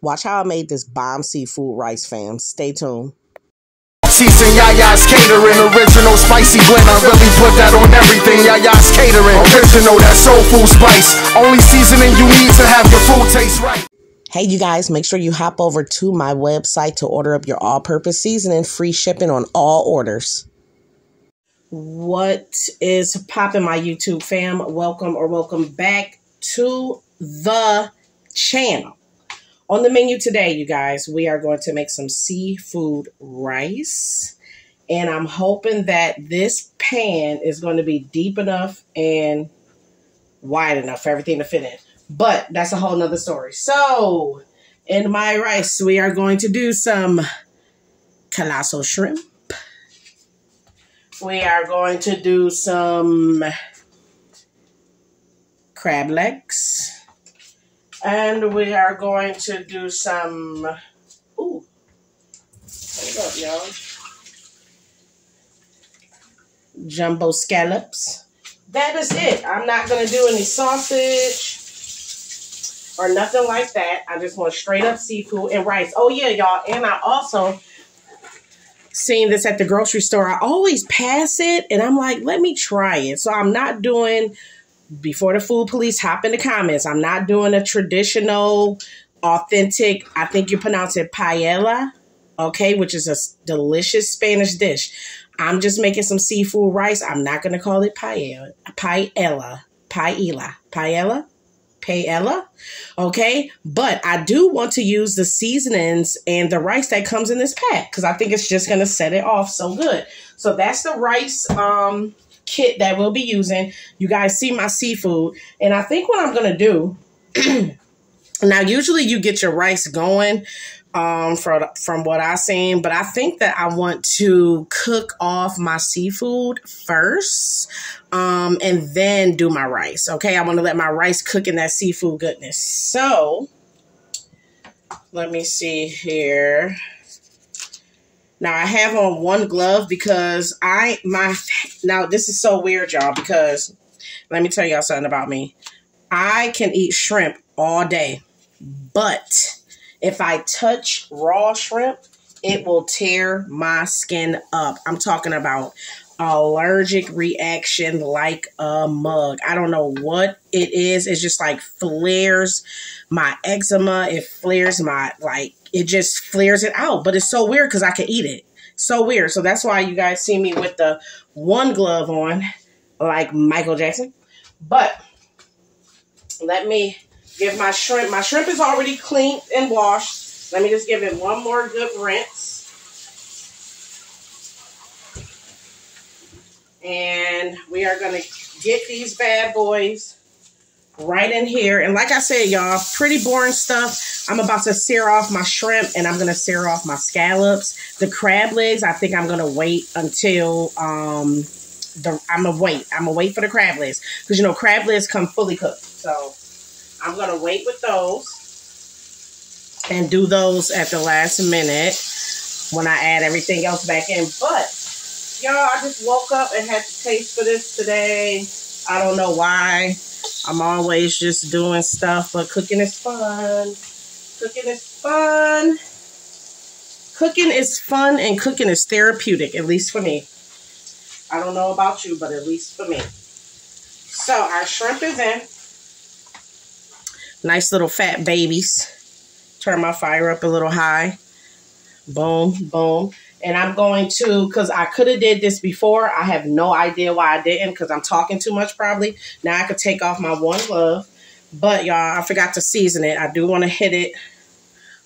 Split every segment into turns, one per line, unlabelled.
Watch how I made this bomb seafood rice, fam. Stay tuned.
Season Yaya's catering, original spicy blend. I really put that on everything. Yaya's catering, original, that soul food spice. Only seasoning you need to have your food taste right.
Hey, you guys, make sure you hop over to my website to order up your all purpose seasoning, free shipping on all orders. What is popping, my YouTube fam? Welcome or welcome back to the channel. On the menu today, you guys, we are going to make some seafood rice. And I'm hoping that this pan is going to be deep enough and wide enough for everything to fit in. But that's a whole nother story. So, in my rice, we are going to do some colossal shrimp. We are going to do some crab legs. And we are going to do some, ooh, hold up, y'all. Jumbo scallops. That is it. I'm not going to do any sausage or nothing like that. I just want straight up seafood and rice. Oh, yeah, y'all. And I also seen this at the grocery store. I always pass it, and I'm like, let me try it. So I'm not doing before the food police hop in the comments. I'm not doing a traditional, authentic, I think you pronounce it paella, okay, which is a delicious Spanish dish. I'm just making some seafood rice. I'm not going to call it paella, paella, paella, paella, paella, okay? But I do want to use the seasonings and the rice that comes in this pack because I think it's just going to set it off so good. So that's the rice, um, kit that we'll be using. You guys see my seafood. And I think what I'm going to do, now usually you get your rice going um, from, from what I've seen, but I think that I want to cook off my seafood first um, and then do my rice. Okay, I want to let my rice cook in that seafood goodness. So let me see here. Now I have on one glove because I my now this is so weird, y'all, because let me tell y'all something about me. I can eat shrimp all day, but if I touch raw shrimp, it will tear my skin up. I'm talking about allergic reaction like a mug. I don't know what it is. It's just like flares my eczema. It flares my like it just flares it out. But it's so weird because I can eat it. So weird. So that's why you guys see me with the one glove on, like Michael Jackson. But let me give my shrimp. My shrimp is already cleaned and washed. Let me just give it one more good rinse. And we are going to get these bad boys right in here. And like I said, y'all, pretty boring stuff. I'm about to sear off my shrimp and I'm going to sear off my scallops. The crab legs, I think I'm going to wait until um the I'm going to wait. I'm going to wait for the crab legs because you know crab legs come fully cooked. So I'm going to wait with those and do those at the last minute when I add everything else back in. But y'all, I just woke up and had to taste for this today. I don't know why. I'm always just doing stuff, but cooking is fun. Cooking is fun. Cooking is fun and cooking is therapeutic, at least for me. I don't know about you, but at least for me. So our shrimp is in. Nice little fat babies. Turn my fire up a little high. Boom, boom. And I'm going to, because I could have did this before. I have no idea why I didn't, because I'm talking too much probably. Now I could take off my one glove. But y'all, I forgot to season it. I do want to hit it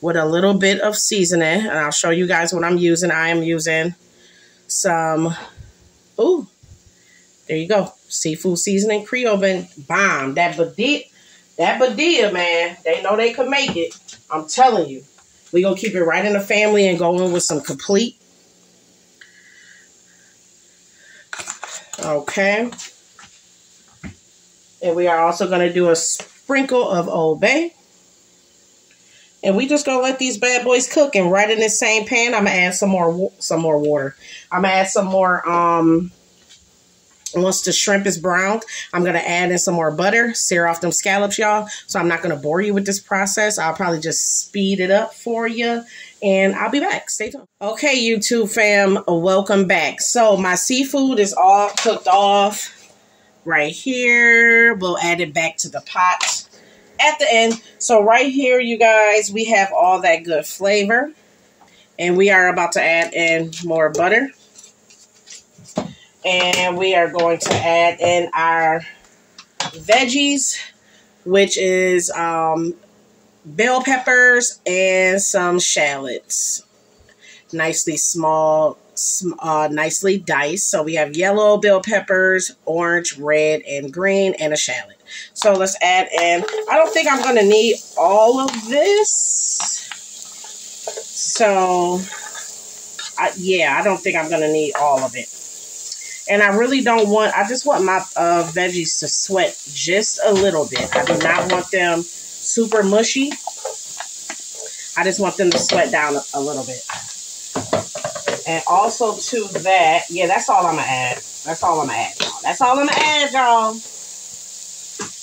with a little bit of seasoning. And I'll show you guys what I'm using. I am using some, ooh, there you go. Seafood seasoning Creole bomb. That Badia, that Badia, man, they know they could make it. I'm telling you. We're going to keep it right in the family and go in with some complete. Okay. And we are also going to do a sprinkle of Old Bay. And we just gonna let these bad boys cook. And right in this same pan, I'm gonna add some more some more water. I'm gonna add some more um Once the shrimp is browned, I'm going to add in some more butter, sear off them scallops, y'all. So I'm not going to bore you with this process. I'll probably just speed it up for you. And I'll be back. Stay tuned. Okay, YouTube fam, welcome back. So my seafood is all cooked off right here. We'll add it back to the pot at the end. So right here, you guys, we have all that good flavor. And we are about to add in more butter. And we are going to add in our veggies, which is um, bell peppers and some shallots. Nicely small, uh, nicely diced. So we have yellow bell peppers, orange, red, and green, and a shallot. So let's add in. I don't think I'm going to need all of this. So, I, yeah, I don't think I'm going to need all of it. And I really don't want, I just want my uh, veggies to sweat just a little bit. I do not want them super mushy. I just want them to sweat down a, a little bit. And also to that, yeah, that's all I'm going to add. That's all I'm going to add, y'all. That's all I'm going to add, y'all.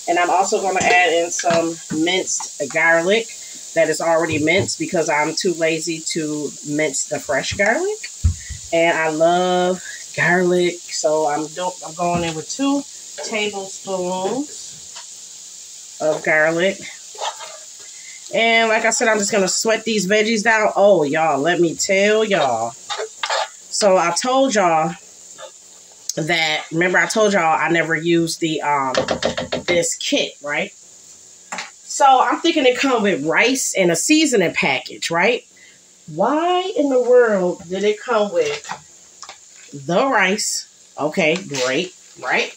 And I'm also going to add in some minced garlic that is already minced because I'm too lazy to mince the fresh garlic. And I love garlic. So I'm, I'm going in with two tablespoons of garlic. And like I said, I'm just going to sweat these veggies down. Oh, y'all, let me tell y'all. So I told y'all that, remember I told y'all I never used the, um, this kit, right? So I'm thinking it come with rice and a seasoning package, right? Why in the world did it come with the rice. Okay, great, right?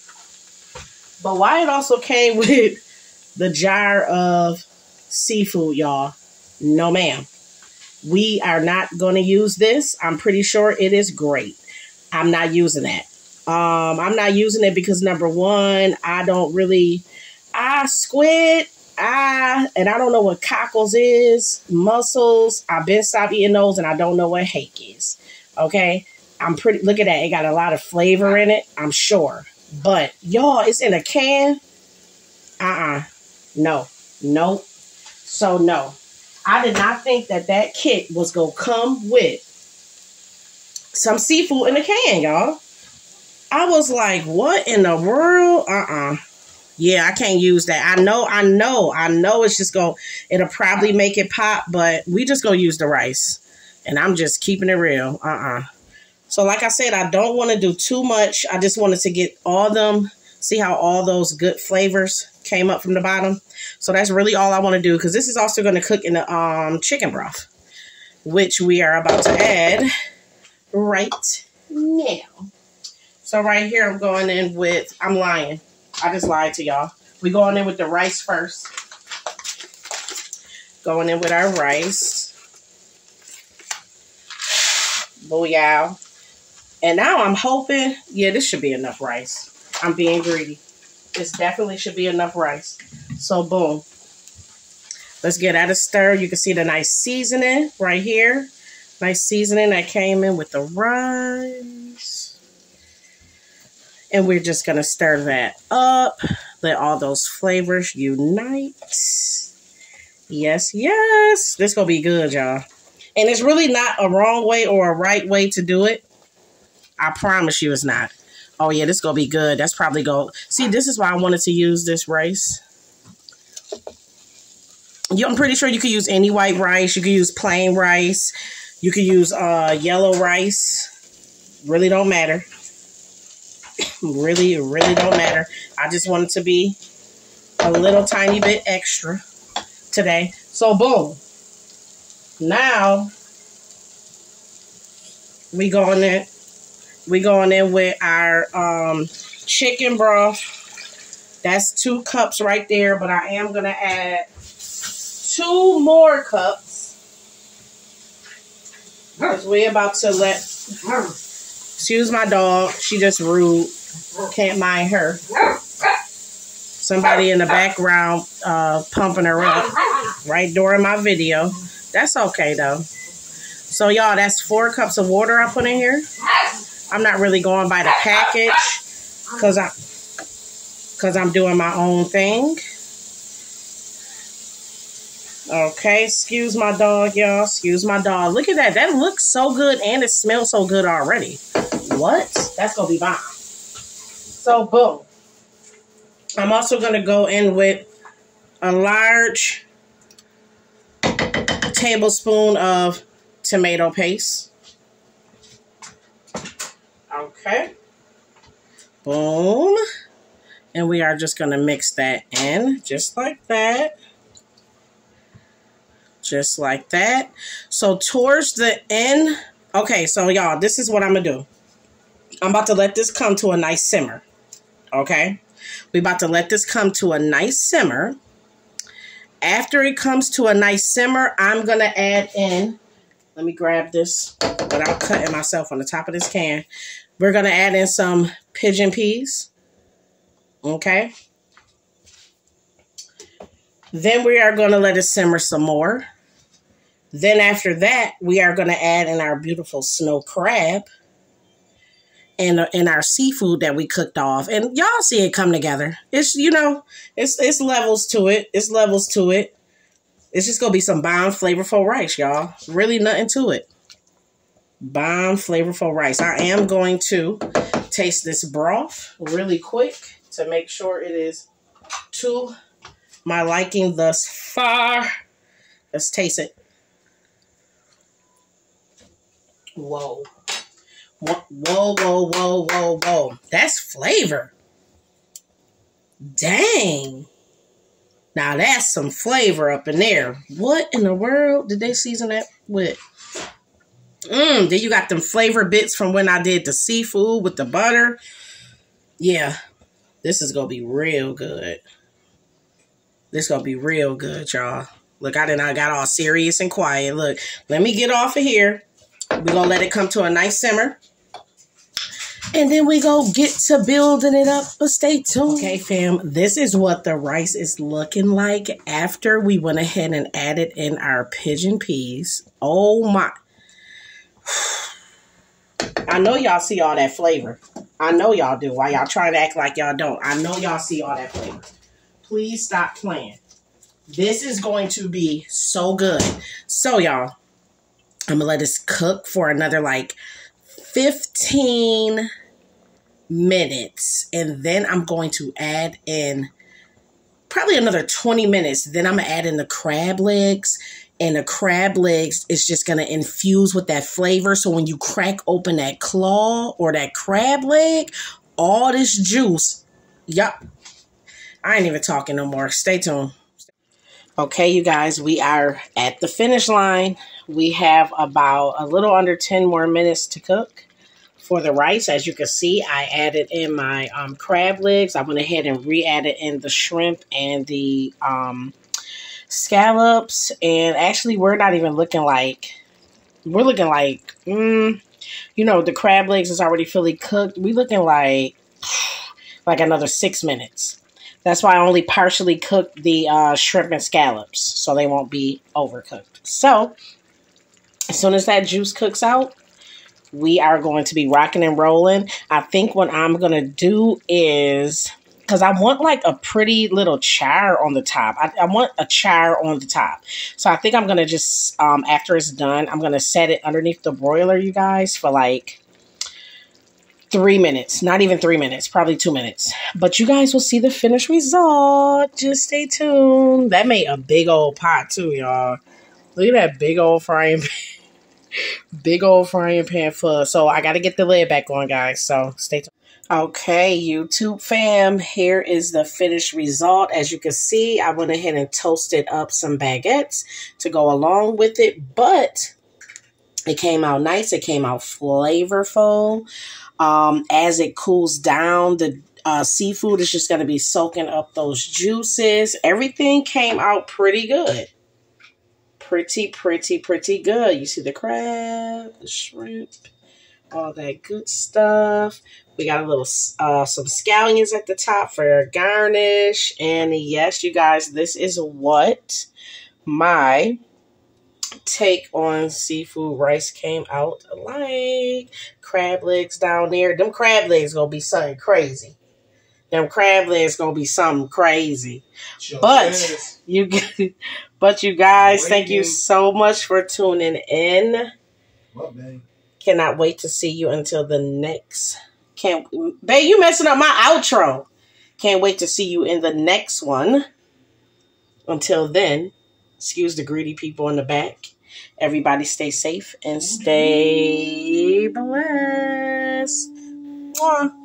But why it also came with the jar of seafood, y'all? No, ma'am. We are not going to use this. I'm pretty sure it is great. I'm not using that. Um, I'm not using it because number one, I don't really, I squid, I, and I don't know what cockles is, mussels. I've been stopped eating those and I don't know what hake is. Okay. I'm pretty, look at that. It got a lot of flavor in it, I'm sure. But y'all, it's in a can. Uh-uh. No. Nope. So no. I did not think that that kit was going to come with some seafood in a can, y'all. I was like, what in the world? Uh-uh. Yeah, I can't use that. I know, I know, I know it's just going, to it'll probably make it pop, but we just going to use the rice. And I'm just keeping it real. Uh-uh. So like I said, I don't want to do too much. I just wanted to get all them, see how all those good flavors came up from the bottom. So that's really all I want to do because this is also going to cook in the um, chicken broth, which we are about to add right now. So right here, I'm going in with, I'm lying. I just lied to y'all. We going in with the rice first. Going in with our rice. Booyah. And now I'm hoping, yeah, this should be enough rice. I'm being greedy. This definitely should be enough rice. So boom. Let's get out of stir. You can see the nice seasoning right here. Nice seasoning that came in with the rice. And we're just going to stir that up. Let all those flavors unite. Yes, yes. This going to be good, y'all. And it's really not a wrong way or a right way to do it. I promise you it's not. Oh, yeah, this going to be good. That's probably go. See, this is why I wanted to use this rice. You, I'm pretty sure you could use any white rice. You could use plain rice. You could use uh, yellow rice. Really don't matter. really, really don't matter. I just wanted to be a little tiny bit extra today. So, boom. Now, we go on in we going in with our um, chicken broth. That's two cups right there, but I am going to add two more cups. Because we're about to let, excuse my dog, she just rude, can't mind her. Somebody in the background uh, pumping her up right during my video. That's okay though. So y'all, that's four cups of water I put in here. I'm not really going by the package. Cause I cause I'm doing my own thing. Okay, excuse my dog, y'all. Excuse my dog. Look at that. That looks so good and it smells so good already. What? That's gonna be bomb. So boom. I'm also gonna go in with a large tablespoon of tomato paste. Okay. Boom. And we are just going to mix that in just like that. Just like that. So towards the end, okay, so y'all, this is what I'm going to do. I'm about to let this come to a nice simmer. Okay? We about to let this come to a nice simmer. After it comes to a nice simmer, I'm going to add in, let me grab this without cutting myself on the top of this can. We're going to add in some pigeon peas. Okay. Then we are going to let it simmer some more. Then after that, we are going to add in our beautiful snow crab and in our seafood that we cooked off. And y'all see it come together. It's you know, it's it's levels to it. It's levels to it. It's just gonna be some bomb flavorful rice, y'all. Really nothing to it. Bomb flavorful rice. I am going to taste this broth really quick to make sure it is to my liking thus far. Let's taste it. Whoa. Whoa, whoa, whoa, whoa, whoa. That's flavor. Dang. Now that's some flavor up in there. What in the world did they season that with? Mmm, then you got them flavor bits from when I did the seafood with the butter. Yeah, this is going to be real good. This going to be real good, y'all. Look, I did not got all serious and quiet. Look, let me get off of here. We're going to let it come to a nice simmer. And then we go get to building it up, but stay tuned. Okay, fam, this is what the rice is looking like after we went ahead and added in our pigeon peas. Oh my. I know y'all see all that flavor. I know y'all do. Why y'all trying to act like y'all don't? I know y'all see all that flavor. Please stop playing. This is going to be so good. So, y'all, I'm going to let this cook for another like 15 minutes. And then I'm going to add in probably another 20 minutes. Then I'm to add in the crab legs. And the crab legs is just to infuse with that flavor. So when you crack open that claw or that crab leg, all this juice, yup. I ain't even talking no more. Stay tuned. Okay, you guys, we are at the finish line. We have about a little under 10 more minutes to cook for the rice. As you can see, I added in my um, crab legs. I went ahead and re-added in the shrimp and the um, scallops. And actually, we're not even looking like, we're looking like, mm, you know, the crab legs is already fully cooked. We looking like, like another six minutes. That's why I only partially cooked the uh, shrimp and scallops, so they won't be overcooked. So, as soon as that juice cooks out, we are going to be rocking and rolling. I think what I'm going to do is because I want like a pretty little char on the top. I, I, want a char on the top. So I think I'm going to just, um, after it's done, I'm going to set it underneath the broiler, you guys, for like three minutes. Not even three minutes, probably two minutes. But you guys will see the finished result. Just stay tuned. That made a big old pot too, y'all. Look at that big old frying pan. big old frying pan full. So I got to get the lid back on, guys. So stay tuned. Okay, YouTube fam, here is the finished result. As you can see, I went ahead and toasted up some baguettes to go along with it, but it came out nice. It came out flavorful. Um, as it cools down, the uh, seafood is just going to be soaking up those juices. Everything came out pretty good pretty, pretty, pretty good. You see the crab, the shrimp, all that good stuff. We got a little, uh, some scallions at the top for garnish. And yes, you guys, this is what my take on seafood rice came out like. Crab legs down there. Them crab legs gonna be something crazy. them crab legs gonna be something crazy. Sure but is. you, but you guys, Waiting. thank you so much for tuning in. Babe? Cannot wait to see you until the next. Can't, babe, you messing up my outro. Can't wait to see you in the next one. Until then, excuse the greedy people in the back. Everybody stay safe and stay blessed. Mwah.